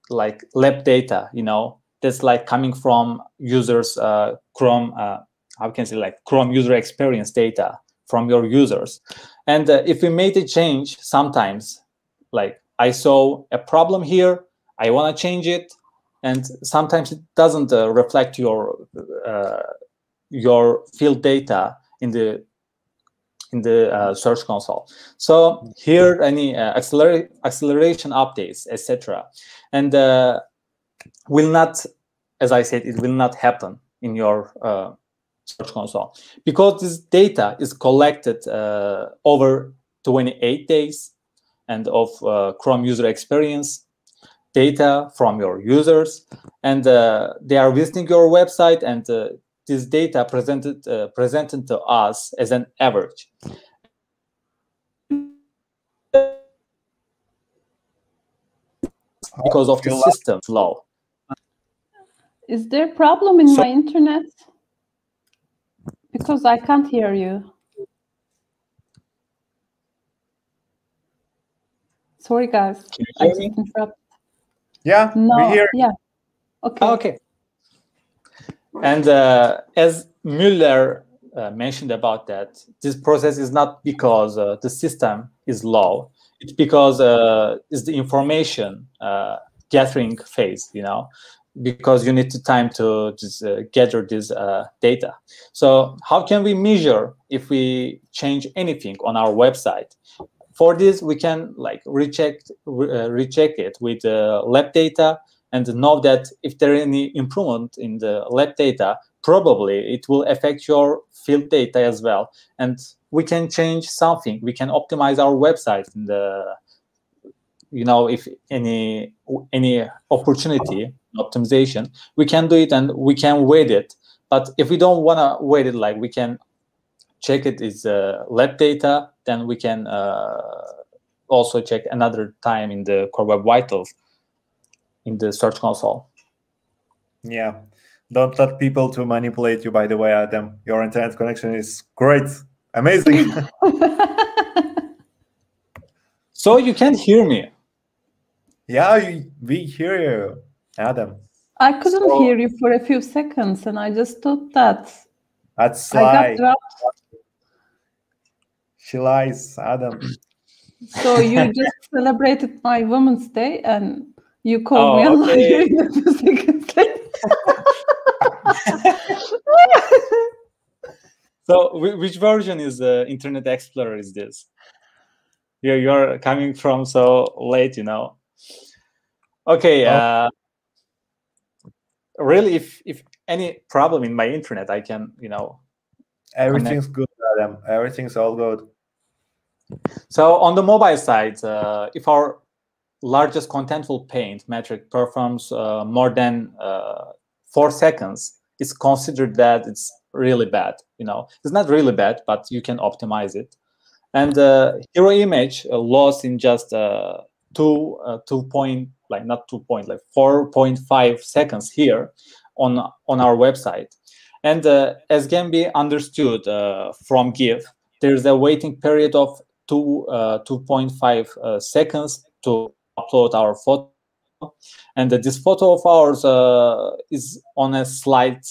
like lab data. You know, that's like coming from users uh, Chrome. Uh, how can I say like Chrome user experience data from your users. And uh, if we made a change, sometimes, like I saw a problem here, I want to change it, and sometimes it doesn't uh, reflect your uh, your field data in the in the uh, search console. So here, any uh, accelerate acceleration updates, etc., and uh, will not, as I said, it will not happen in your Search Console. Because this data is collected uh, over 28 days and of uh, Chrome user experience, data from your users, and uh, they are visiting your website and uh, this data presented uh, presented to us as an average. Because of the system flow. Is there a problem in so, my internet? Because I can't hear you. Sorry, guys. I just interrupted. Yeah, no, we hear. Yeah. Okay. Oh, okay. And uh, as Mueller uh, mentioned about that, this process is not because uh, the system is low. It's because uh, it's the information uh, gathering phase. You know, because you need the time to just uh, gather this data. So how can we measure if we change anything on our website? For this, we can like recheck recheck it with lab data and know that if there is any improvement in the lab data, probably it will affect your field data as well. And we can change something. We can optimize our website in the you know if any any opportunity optimization we can do it and we can wait it but if we don't want to wait it like we can check it is uh, lab data then we can uh, also check another time in the core web vitals in the search console. Yeah. Don't let people to manipulate you by the way Adem. Your internet connection is great. Amazing. So you can't hear me. Yeah, we hear you, Adem. I couldn't so, hear you for a few seconds, and I just thought that. That's I got She lies, Adem. So you just celebrated my Women's Day, and you called oh, me a okay. liar a so, which version is the uh, Internet Explorer? Is this? Yeah, you're coming from so late, you know. Okay. Oh. Uh, really, if if any problem in my internet, I can you know. Everything's connect. good, Adem. Everything's all good. So on the mobile side, uh, if our largest contentful paint metric performs uh, more than uh, four seconds, it's considered that it's really bad. You know, it's not really bad, but you can optimize it. And uh, hero image uh, lost in just uh, two uh, two point like not two point like four point five seconds here on on our website. And uh, as can be understood uh, from GIF, there's a waiting period of two two point five seconds to upload our photo. And this photo of ours uh, is on a slide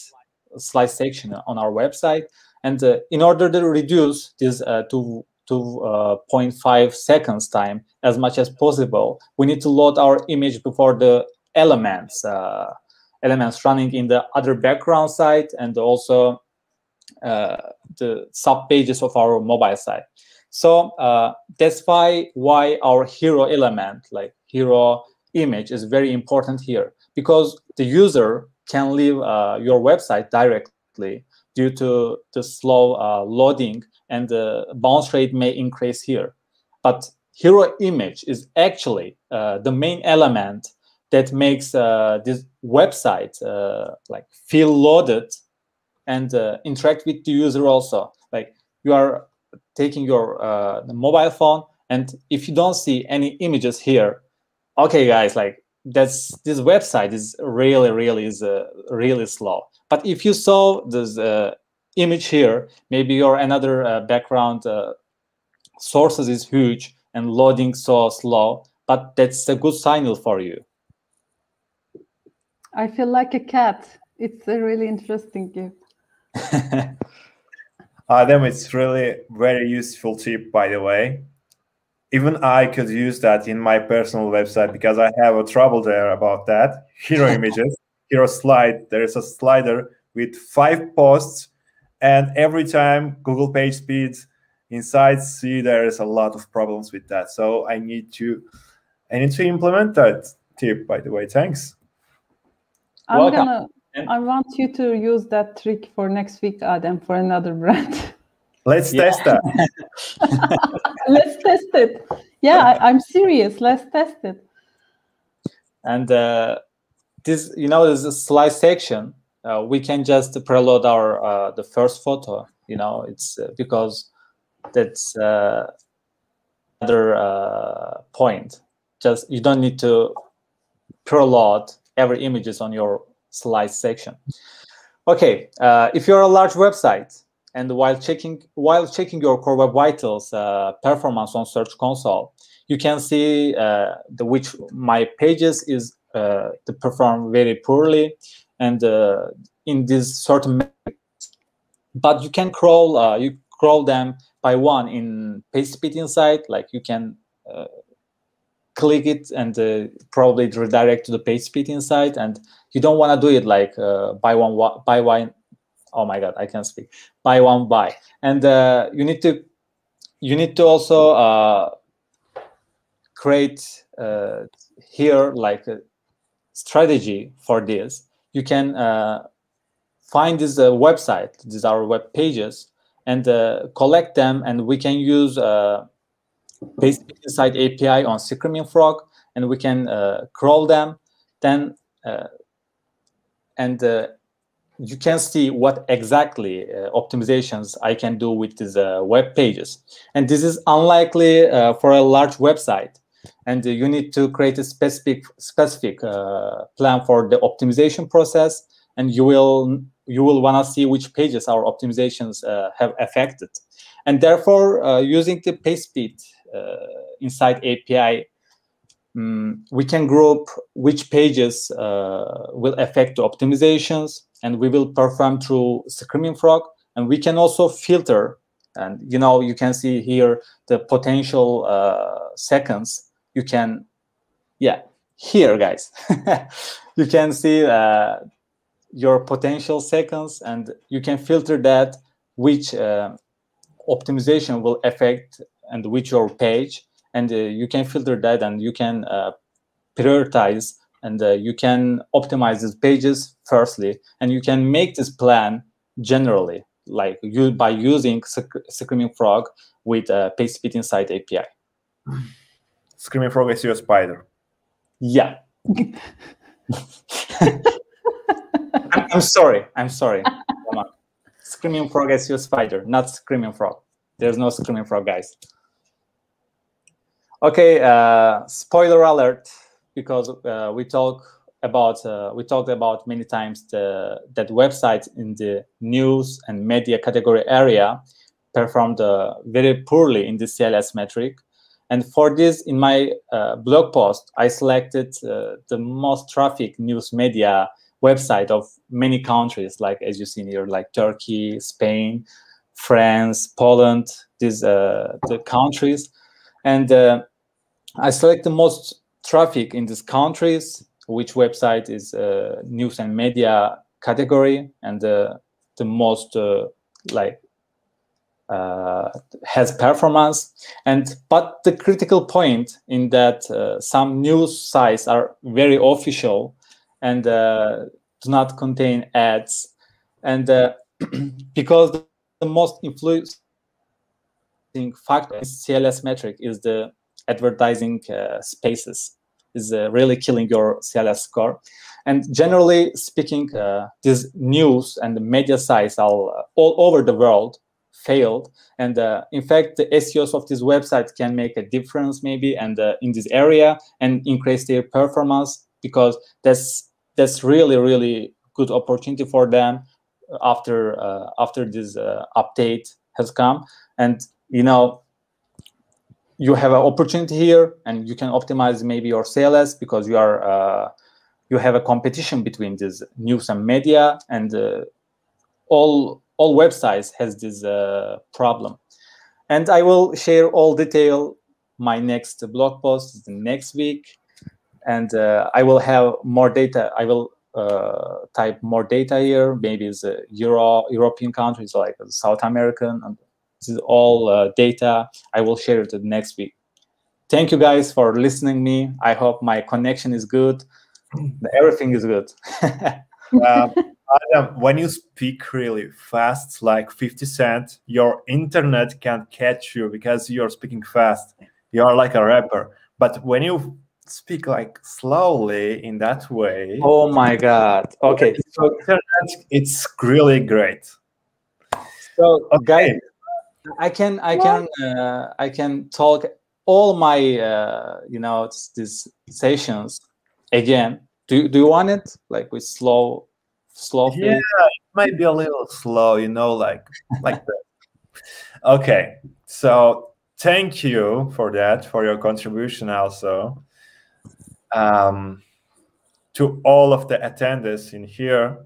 slide section on our website. And in order to reduce this to to uh, 0.5 seconds time as much as possible. We need to load our image before the elements, uh, elements running in the other background site and also uh, the sub pages of our mobile site. So uh, that's why why our hero element, like hero image, is very important here because the user can leave uh, your website directly due to the slow uh, loading and the bounce rate may increase here. But hero image is actually uh, the main element that makes uh, this website uh, like feel loaded and interact with the user also. Like you are taking your uh, mobile phone, and if you don't see any images here, okay, guys, like that's this website is really, really is uh, really slow. But if you saw this image here, maybe your another uh, background uh, sources is huge and loading so slow, but that's a good signal for you. I feel like a cat. It's a really interesting gift. Uh, Adem, it's really very useful tip, by the way. Even I could use that in my personal website because I have a trouble there about that. Hero images, hero slide. There is a slider with five posts and every time Google Page Speed inside see there is a lot of problems with that. So I need to I need to implement that tip. By the way, thanks. I'm Welcome. gonna. I want you to use that trick for next week, Adem, for another brand. Let's yeah. test that. Let's test it. Yeah, I, am serious. Let's test it. And uh, this, you know, there's a slide section uh, we can just preload our uh, the first photo. You know, it's uh, because that's uh, another uh, point. Just you don't need to preload every images on your slide section. Okay, uh, if you're a large website and while checking while checking your core web vitals performance on Search Console, you can see the which my pages is uh, to perform very poorly and uh, in this certain but you can crawl uh, you crawl them by one in page speed insight like you can uh, click it and uh, probably redirect to the page speed insight and you don't want to do it like uh, by one by one oh my god i can't speak Buy one buy. and uh, you need to you need to also uh, create here like a strategy for this you can uh, find this uh, website, these are web pages, and uh, collect them, and we can use uh, PageSpeed Insight API on Screaming Frog, and we can uh, crawl them. Then uh, and uh, you can see what exactly uh, optimizations I can do with these uh, web pages. And this is unlikely uh, for a large website. And you need to create a specific specific uh, plan for the optimization process. And you will you will want to see which pages our optimizations have affected. And therefore, using the PageSpeed Insight API um, we can group which pages uh, will affect the optimizations and we will perform through screaming frog. And we can also filter and you know you can see here the potential uh, seconds. You can yeah here guys. You can see uh, your potential seconds and you can filter that which uh, optimization will affect and which your page and uh, you can filter that and you can uh, prioritize and uh, you can optimize these pages firstly and you can make this plan generally like you by using screaming frog with uh, PageSpeed Insight api screaming frog is your spider. Yeah. I'm, I'm, sorry. I'm sorry. Screaming frog is your spider not screaming frog. There's no screaming frog guys Okay, uh, spoiler alert, because uh, we talk about uh, we talked about many times the, that websites in the news and media category area performed uh, very poorly in the CLS metric. And for this, in my uh, blog post, I selected uh, the most traffic news media website of many countries, like as you see here, like Turkey, Spain, France, Poland, these the countries and uh, I select the most traffic in these countries, which website is uh, news and media category, and uh, the most uh, like uh, has performance. And but the critical point in that uh, some news sites are very official and uh, do not contain ads, and because the most factor in CLS metric is the advertising uh, spaces is uh, really killing your CLS score. And generally speaking, uh, these news and the media sites all, all over the world failed. And uh, in fact, the SEOs of this website can make a difference maybe and uh, in this area and increase their performance because that's that's really really good opportunity for them after uh, after this update has come. And you know you have an opportunity here and you can optimize maybe your sales because you are uh, you have a competition between this news and media and uh, all all websites has this uh, problem. And i will share all detail my next blog post next week. And uh, i will have more data i will uh, type more data here. Maybe it's euro european countries like south american and this is all uh, data. I will share it next week. Thank you guys for listening me. I hope my connection is good. Everything is good. um, Adem, when you speak really fast, like 50 Cent, your internet can catch you because you're speaking fast. You're like a rapper. But when you speak like slowly in that way, oh my God. Okay. So, it's really great. So, okay. guys, I can I can uh, I can talk all my uh, you know these sessions again. Do do you want it like with slow slow? Yeah, it might be a little slow, you know, like like that. Okay, so thank you for that for your contribution also. Um, to all of the attendees in here.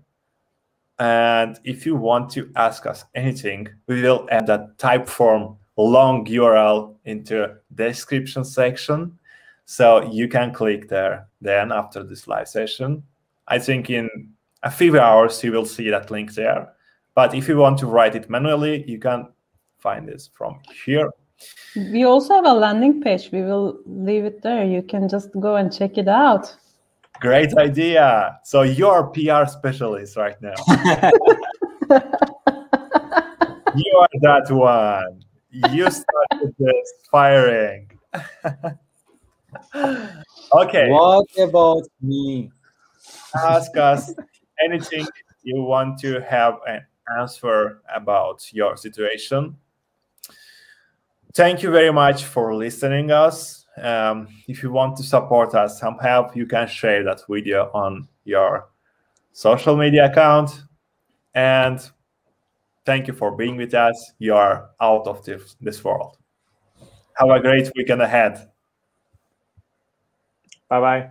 And if you want to ask us anything, we will add that Typeform long URL into description section. So you can click there then after this live session. I think in a few hours you will see that link there. But if you want to write it manually, you can find this from here. We also have a landing page. We will leave it there. You can just go and check it out. Great idea. So you're PR specialist right now. you are that one. You started this firing. okay. What about me? Ask us anything you want to have an answer about your situation. Thank you very much for listening us. Um, if you want to support us some help, you can share that video on your social media account. And thank you for being with us. You are out of this, this world. Have a great weekend ahead. Bye bye.